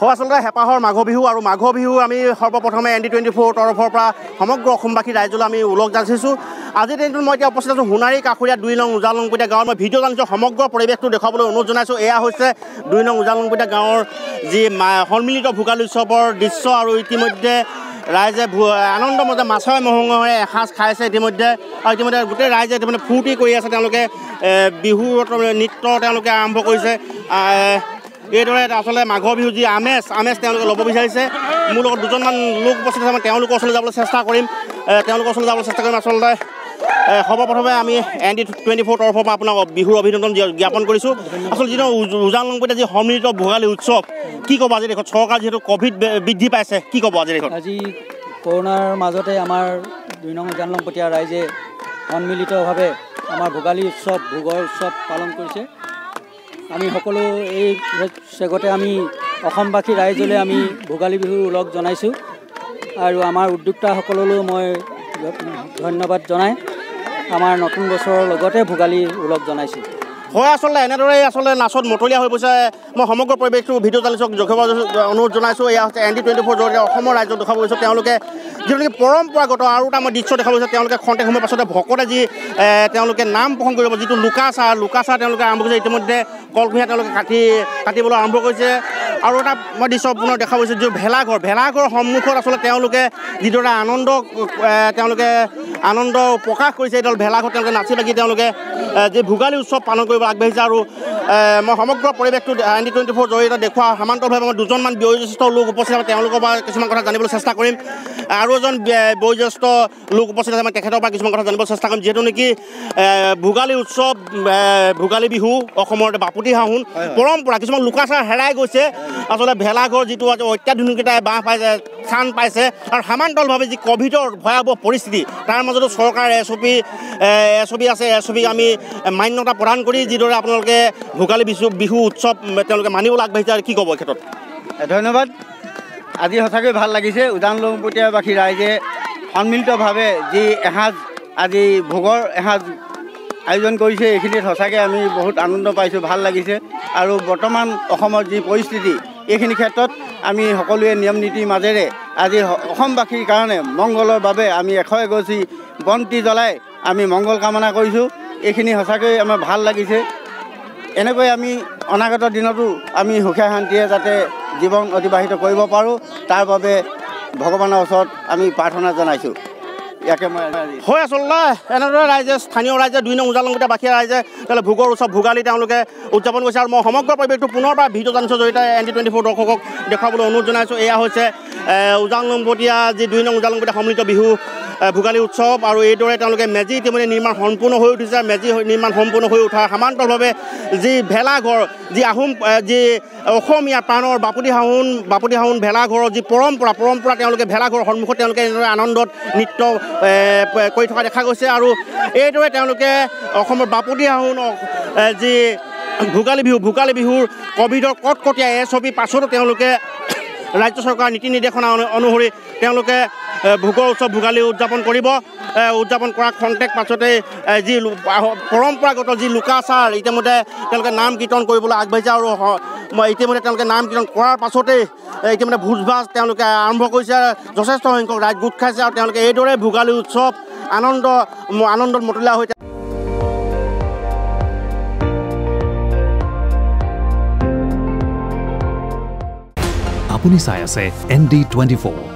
হয় আচলতে হেঁপাহৰ মাঘ বিহু আৰু মাঘ বিহু আমি সৰ্বপ্ৰথমে এন ডি টুৱেণ্টি ফ'ৰ তৰফৰ পৰা সমগ্ৰ অসমবাসী ৰাইজলৈ আমি ওলগ যাচিছোঁ আজিৰ দিনটোত মই এতিয়া উপস্থিত আছোঁ সোণাৰী কাষৰীয়া দুই নং উজালংপতীয়া গাঁৱত মই ভিডিঅ' জানিছোঁ সমগ্ৰ পৰিৱেশটো দেখুৱাবলৈ অনুৰোধ জনাইছোঁ। এয়া হৈছে দুই নং উজালংপতীয়া গাঁৱৰ যি সন্মিলিত ভোগালী উৎসৱৰ দৃশ্য আৰু ইতিমধ্যে ৰাইজে আনন্দ মজা মাছৰে মহঙৰে এসাঁজ খাইছে ইতিমধ্যে। আৰু ইতিমধ্যে গোটেই ৰাইজে ইতিমধ্যে ফূৰ্তি কৰি আছে তেওঁলোকে বিহুৰ নৃত্য তেওঁলোকে আৰম্ভ কৰিছে। এইদৰে আচলতে মাঘৰ বিহু যি আমেজ আমেজ তেওঁলোকে ল'ব বিচাৰিছে। মোৰ লগত দুজনমান লোক উপস্থিত আছে মই তেওঁলোকৰ ওচৰলৈ যাবলৈ চেষ্টা কৰিম। তেওঁলোকৰ ওচৰলৈ যাবলৈ চেষ্টা কৰিম। আচলতে সৰ্বপ্ৰথমে আমি এন ডি টুৱেণ্টি ফ'ৰ তৰফৰ পৰা আপোনাক বিহুৰ অভিনন্দন জ্ঞাপন কৰিছোঁ। আচলতে যিটো উজান লংপতীয়া যি সন্মিলিত ভোগালী উৎসৱ কি ক'ব আজি দেশত? চৰকাৰ যিহেতু ক'ভিড বৃদ্ধি পাইছে কি ক'ব আজি দেশত? আজি কৰোণাৰ মাজতে আমাৰ দুই নং উজান লংপতীয়া ৰাইজে সন্মিলিতভাৱে আমাৰ ভোগালী উৎসৱ ভোগৰ উৎসৱ পালন কৰিছে। আমি সকলো এই চেগতে আমি অসমবাসী ৰাইজলৈ আমি ভোগালী বিহু ওলগ জনাইছোঁ আৰু আমাৰ উদ্যোক্তাসকললৈও মই ধন্যবাদ জনাই আমাৰ নতুন বছৰৰ লগতে ভোগালী ওলগ জনাইছোঁ। হয় আচলতে এনেদৰে আচলতে নাচত মতলীয়া হৈ পৰিছে। মই সমগ্ৰ পৰিৱেশটো ভিডিঅ' চালিছোঁ দেখুৱাব অনুৰোধ জনাইছোঁ। এয়া হৈছে এন ডি টুৱেণ্টি ফ'ৰ জৰিয়তে অসমৰ ৰাজ্যত দেখুৱাব গৈছোঁ। তেওঁলোকে যিটো নেকি পৰম্পৰাগত আৰু এটা মই দৃশ্য দেখা গৈছে তেওঁলোকে খন্তেক সময়ৰ পাছতে ভকতে যি তেওঁলোকে নাম প্ৰসংগ কৰিব যিটো লুকা চাহ লুকা চাহ তেওঁলোকে আৰম্ভ কৰিছে। ইতিমধ্যে কলকুঁহিয়া তেওঁলোকে কাটি কাটিবলৈ আৰম্ভ কৰিছে। আৰু এটা মই দৃশ্য পুনৰ দেখা গৈছে যিটো ভেলাঘৰ। ভেলাঘৰৰ সন্মুখত আচলতে তেওঁলোকে যিদৰে আনন্দ তেওঁলোকে আনন্দ প্ৰকাশ কৰিছে এইডাল ভেলাঘৰ তেওঁলোকে নাচি বাগি তেওঁলোকে যি ভোগালী উৎসৱ পালন কৰিব আগবাঢ়িছে আৰু মই সমগ্ৰ পৰিৱেশটো এন ডি টুৱেণ্টি ফ'ৰ জৰিয়তে দেখুওৱা সমান্তৰভাৱে মই দুজনমান বয়োজ্যেষ্ঠ লোক উপস্থিত আছে তেওঁলোকৰ পৰা কিছুমান কথা জানিবলৈ চেষ্টা কৰিম। আৰু এজন বয়োজ্যেষ্ঠ লোক উপস্থিত আছে মই তেখেতৰ পৰা কিছুমান কথা জানিবলৈ চেষ্টা কৰিম যিহেতু নেকি ভোগালী উৎসৱ ভোগালী বিহু অসমৰ বাপুতি সাহোন পৰম্পৰা কিছুমান লোকাচাৰ হেৰাই গৈছে। আচলতে ভেলাঘৰ যিটো অত্যাধুনিকতাই বাঁহ পাইছে স্থান পাইছে আৰু সমান্তৰালভাৱে যি ক'ভিডৰ ভয়াৱহ পৰিস্থিতি তাৰ মাজতো চৰকাৰে S O' P S O' P আছে এছ অ' পিক আমি মান্যতা প্ৰদান কৰি যিদৰে আপোনালোকে ভোগালী বিহু বিহু উৎসৱ তেওঁলোকে মানিবলৈ আগবাঢ়িছে আৰু কি ক'ব এই ক্ষেত্ৰত? ধন্যবাদ। আজি সঁচাকৈ ভাল লাগিছে। উজান লংপতীয়াবাসী ৰাইজে সন্মিলিতভাৱে যি এসাঁজ আজি ভোগৰ এসাঁজ আয়োজন কৰিছে এইখিনিত সঁচাকৈ আমি বহুত আনন্দ পাইছোঁ ভাল লাগিছে। আৰু বৰ্তমান অসমৰ যি পৰিস্থিতি এইখিনি ক্ষেত্ৰত আমি সকলোৱে নিয়ম নীতিৰ মাজেৰে আজি অসমবাসীৰ কাৰণে মংগলৰ বাবে আমি এশ এগছি বন্তি জ্বলাই আমি মংগল কামনা কৰিছোঁ। এইখিনি সঁচাকৈ আমাৰ ভাল লাগিছে। এনেকৈ আমি অনাগত দিনতো আমি সুখে শান্তিৰে যাতে জীৱন অতিবাহিত কৰিব পাৰোঁ তাৰ বাবে ভগৱানৰ ওচৰত আমি প্ৰাৰ্থনা জনাইছোঁ। হয় আচলতে এনেদৰে ৰাইজে স্থানীয় ৰাইজে দুই নং উজালংগীতে বাসীয়া ৰাইজে তেওঁলোকে ভোগৰ উৎসৱ ভোগালী তেওঁলোকে উদযাপন কৰিছে আৰু মই সমগ্ৰ পৰিৱেশটো পুনৰ পৰা ভিডিঅ' জানিছোঁ জৰিয়তে এন ডি টুৱেণ্টি ফ'ৰ দৰ্শকক দেখুৱাবলৈ অনুৰোধ জনাইছোঁ। এয়া হৈছে উজালংপতীয়া যি দুই নং উজালংপতীয়া সন্মিলিত বিহু ভোগালী উৎসৱ আৰু এইদৰে তেওঁলোকে মেজি ইতিমধ্যে নিৰ্মাণ সম্পূৰ্ণ হৈ উঠিছে মেজি নিৰ্মাণ সম্পূৰ্ণ হৈ উঠাৰ সমান্তৰভাৱে যি ভেলাঘৰ যি আহোম যি অসমীয়া প্ৰাণৰ বাপুতি সাহোন বাপুতি সাহোন ভেলাঘৰৰ যি পৰম্পৰা পৰম্পৰা তেওঁলোকে ভেলাঘৰৰ সন্মুখত তেওঁলোকে এনেদৰে আনন্দত নৃত্য কৰি থকা দেখা গৈছে আৰু এইদৰে তেওঁলোকে অসমৰ বাপুতি সাহোন যি ভোগালী বিহু ভোগালী বিহুৰ ক'ভিডৰ কটকটীয়া এছ অ' পি পাছতো তেওঁলোকে ৰাজ্য চৰকাৰৰ নীতি নিৰ্দেশনা অনুসৰি তেওঁলোকে ভোগৰ উৎসৱ ভোগালী উদযাপন কৰিব। উদযাপন কৰাৰ খন্তেক পাছতে যি পৰম্পৰাগত যি লোকাচাৰ ইতিমধ্যে তেওঁলোকে নাম কীৰ্তন কৰিবলৈ আগবাঢ়িছে আৰু ইতিমধ্যে তেওঁলোকে নাম কীৰ্তন কৰাৰ পাছতেই ইতিমধ্যে ভোজ ভাজ তেওঁলোকে আৰম্ভ কৰিছে। যথেষ্ট সংখ্যক ৰাইজ গোট খাইছে আৰু তেওঁলোকে এইদৰে ভোগালী উৎসৱ আনন্দ আনন্দত মতলীয়া হৈ আপুনি চাই আছে এন ডি টুৱেণ্টি ফ'ৰ।